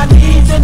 I need to